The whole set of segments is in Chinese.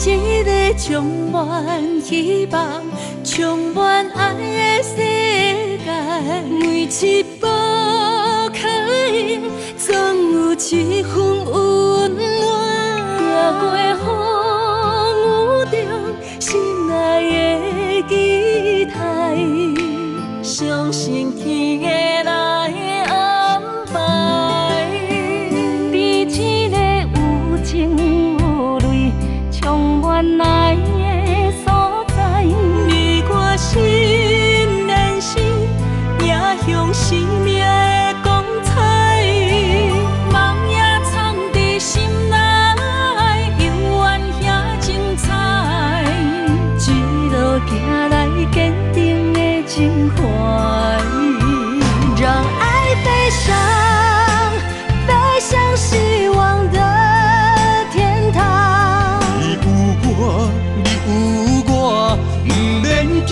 这个充满希望充满爱的世界每一坚定的情怀，让爱飞翔，飞向希望的天堂。你有我，你有我，不免惊。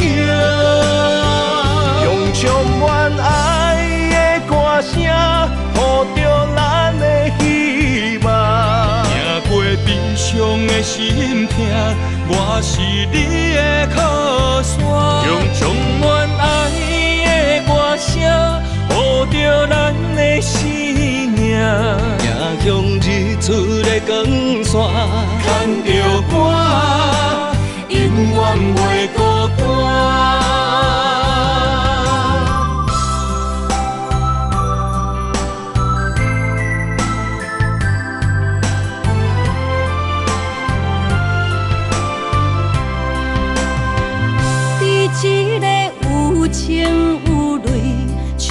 用充满爱的歌声，呼着咱的希望。行过悲伤的心痛，我是你的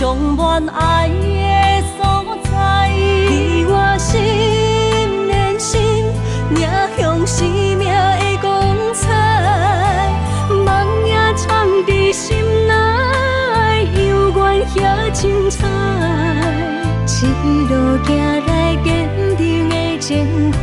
充满爱的所在，你我心连心，迎向生命的光彩。梦也藏在心内，犹原遐精彩。一路行来，坚定的情怀，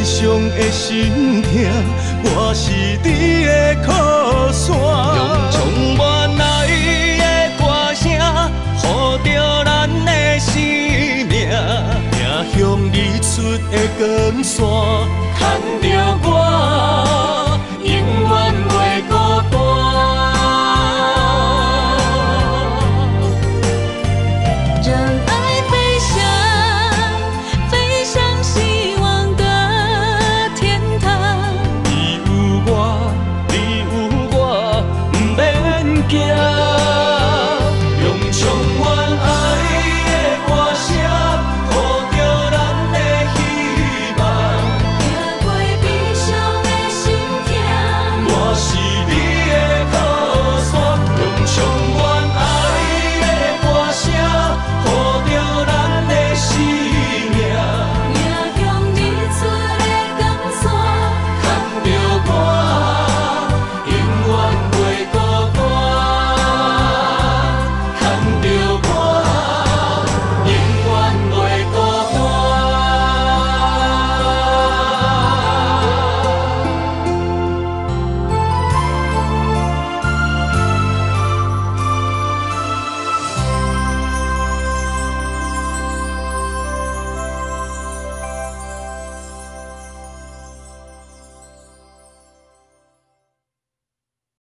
过悲伤的心痛，我是你的靠山。用充满爱的歌声，呼着咱的生命。迎向日出的光线，牵着我。